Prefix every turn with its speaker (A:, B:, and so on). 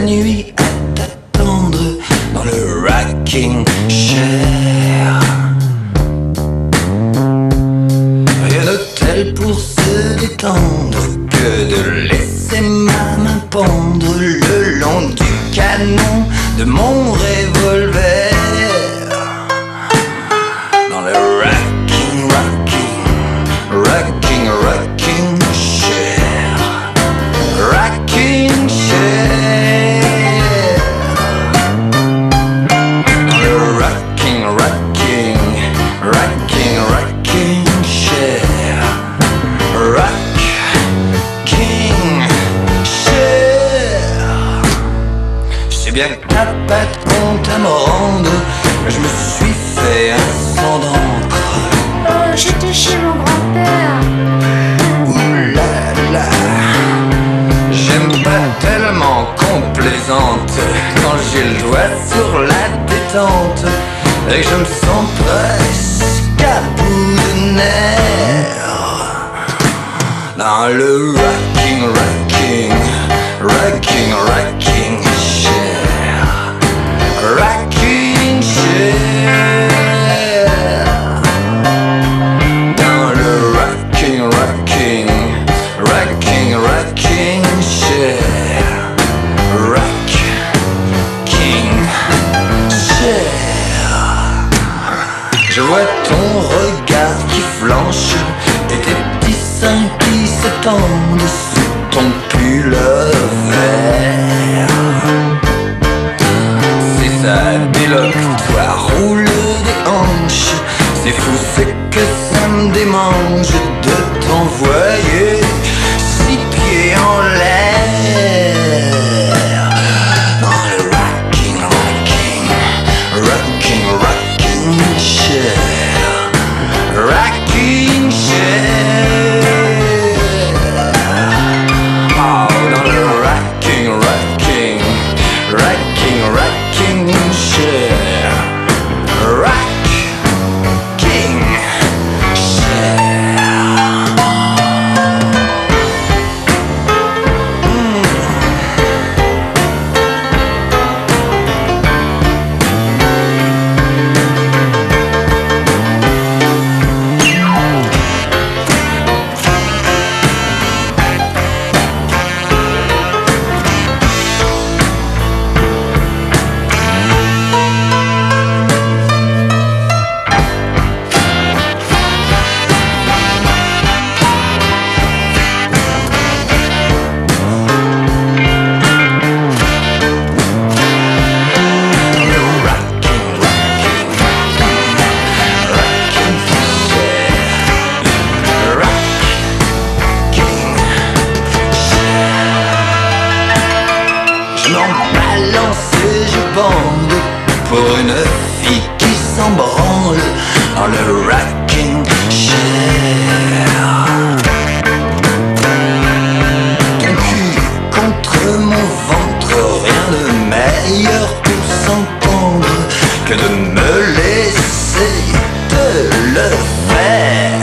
A: nuit à t'attendre dans le racking chair. Rien de tel pour se détendre que de laisser ma main pendre le long du canon de mon revolver. Bien t'as pas de compte à me rendre, je me suis fait un sang d'encre.
B: Oh, j'étais chez mon grand-père.
A: Ouh là là, j'aime pas tellement qu'on plaisante quand j'ai le doigt sur la détente et que je me sens presque à bout de nerfs. Dans le racking, racking, racking, racking Je vois ton regard qui flanche et tes petits seins qui s'étendent sous ton pull vert. Si ça déloque, toi roule des hanches. C'est fou, c'est que ça me démange de t'envoyer six pieds en l'air. balancé, je bande pour une fille qui s'en branle dans le racking chair. Ton cul contre mon ventre, rien de meilleur pour s'entendre que de me laisser te le faire.